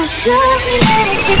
I should be letting